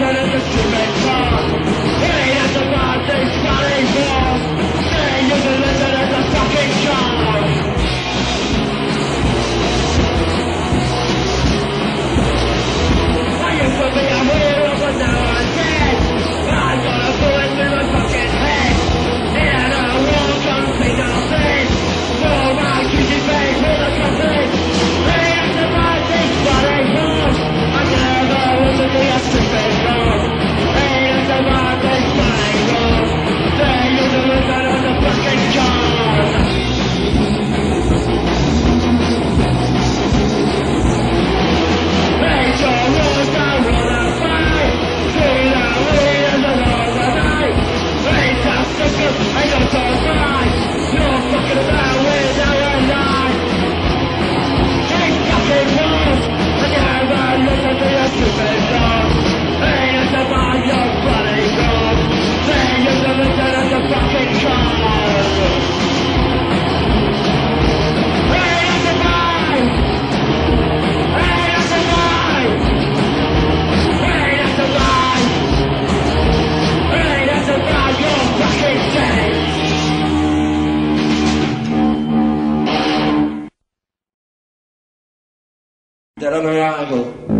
better than Jimmy Clark. Deram água.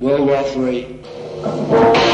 World War Three.